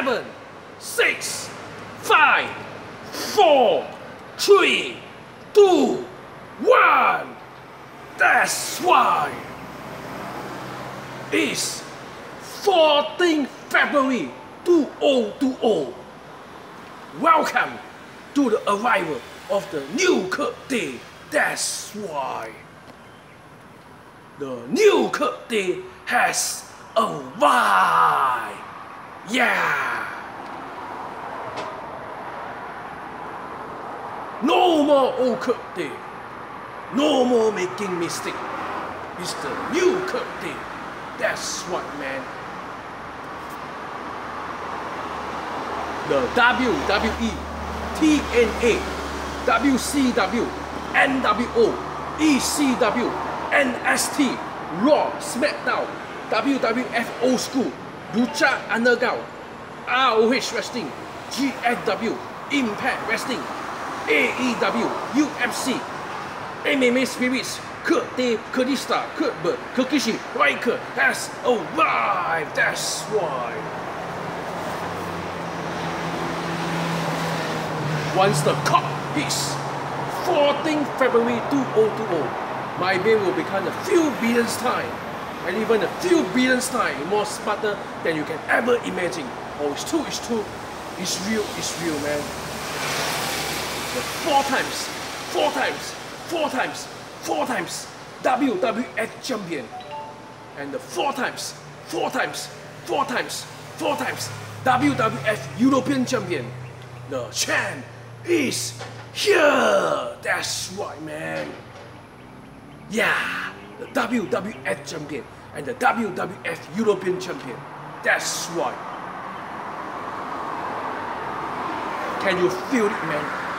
seven, six, five, four, three, two, one. That's why it's 14 February 2020. Welcome to the arrival of the new Kurt Tay. That's why the new Kurt Tay has arrived. Yeah. No more old Kurt Tay. No more making mistake. It's the new Kurt Tay. That's what, man. The WWE, TNA, WCW, NWO, ECW, NXT, Raw, SmackDown, WWF Old School, Lucha Underground, ROH Wrestling, GFW, Impact Wrestling, AEW, UFC, MMA Spirits, Kurtista, Kurt Bird, Kokishi, Riker has arrived. That's why. Once the clock hits 14 February 2020, my brain will become a few billions time, and even a few billions time more smarter than you can ever imagine. Oh, it's true, it's true, it's real, it's real, man. Four times, four times, four times, four times WWF champion, and the four times, four times, four times, four times WWF European champion. The champ is here. That's right, man. Yeah, the WWF champion and the WWF European champion. That's right. Can you feel it, man?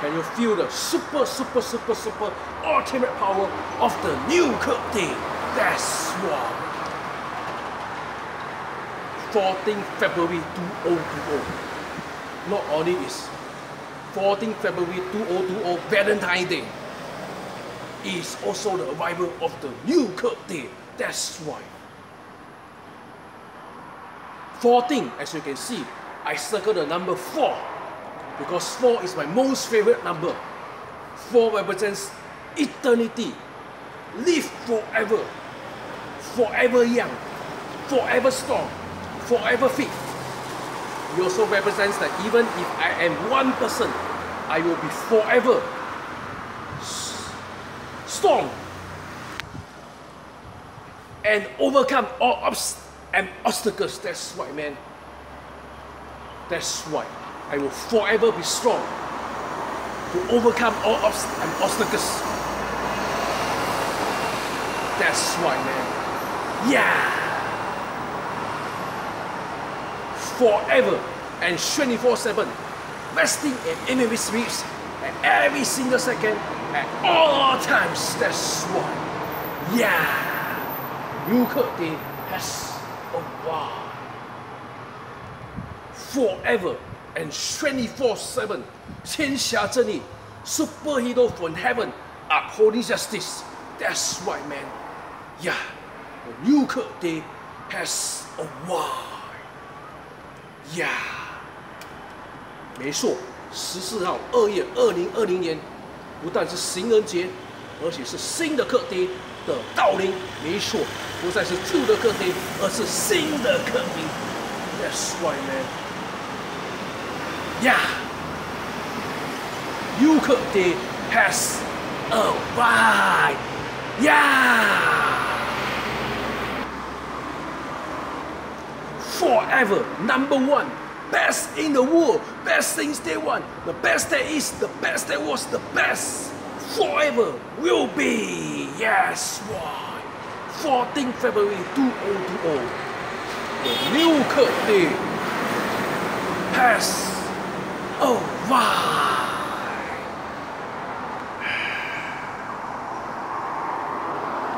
Can you feel the super, super, super, super ultimate power of the new Kurt Tay? That's right. 14 February 2020. Not only is 14 February 2020 Valentine's Day, is also the arrival of the new Kurt Tay. That's right. 14, as you can see, I circle the number 4 because 4 is my most favorite number. 4 represents eternity, live forever, forever young, forever strong, forever fit. It also represents that even if I am one person, I will be forever strong and overcome all obstacles and obstacles. That's right, man. That's right. I will forever be strong to overcome all obstacles. That's right, man. Yeah. Forever and 24-7. Resting in enemy sweeps at every single second, at all times. That's right. Yeah. New Kurt Tay has arrived. Forever and 24-7, Qianxia Zhenyi, superhero from heaven, upholding justice. That's right, man. Yeah, the new Kurt Tay has arrived. Yeah. 没错，十四号，二月二零二零年，不但是情人节，而且是新的课题的到临。没错，不再是旧的课题，而是新的课题。That's right, man. Yeah. New Kurt Tay has arrived. Yeah. Forever number one. Best in the world. Best since day one. The best that is, the best that was, the best forever will be. Yes, why? 14 February 2020. The new Kurt Tay has Oh, arrived.